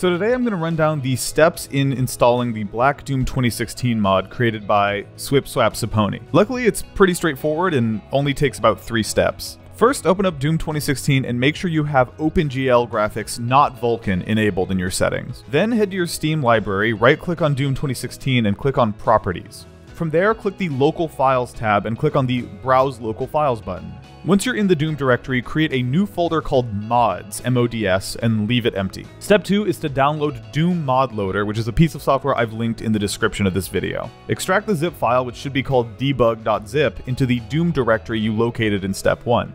So today I'm going to run down the steps in installing the Black Doom 2016 mod created by Swip Swap Saponi. Luckily it's pretty straightforward and only takes about three steps. First, open up Doom 2016 and make sure you have OpenGL graphics, not Vulkan, enabled in your settings. Then head to your Steam library, right click on Doom 2016 and click on Properties. From there, click the Local Files tab and click on the Browse Local Files button. Once you're in the Doom directory, create a new folder called Mods, M-O-D-S, and leave it empty. Step 2 is to download Doom Mod Loader, which is a piece of software I've linked in the description of this video. Extract the zip file, which should be called debug.zip, into the Doom directory you located in Step 1.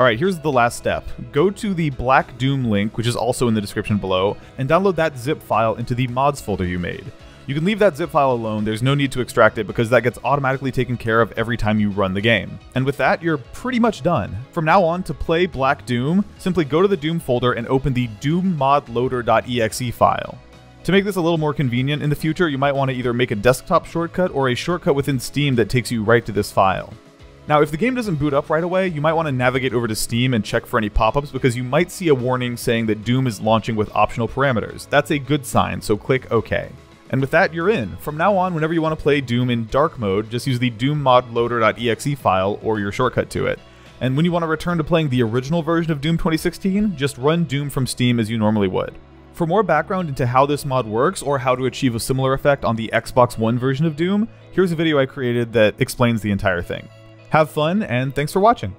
Alright, here's the last step. Go to the Black Doom link, which is also in the description below, and download that zip file into the mods folder you made. You can leave that zip file alone, there's no need to extract it because that gets automatically taken care of every time you run the game. And with that, you're pretty much done. From now on, to play Black Doom, simply go to the Doom folder and open the doommodloader.exe file. To make this a little more convenient in the future, you might want to either make a desktop shortcut or a shortcut within Steam that takes you right to this file. Now, if the game doesn't boot up right away, you might want to navigate over to Steam and check for any pop-ups because you might see a warning saying that Doom is launching with optional parameters. That's a good sign, so click OK. And with that, you're in. From now on, whenever you want to play Doom in dark mode, just use the doommodloader.exe file or your shortcut to it. And when you want to return to playing the original version of Doom 2016, just run Doom from Steam as you normally would. For more background into how this mod works or how to achieve a similar effect on the Xbox One version of Doom, here's a video I created that explains the entire thing. Have fun, and thanks for watching.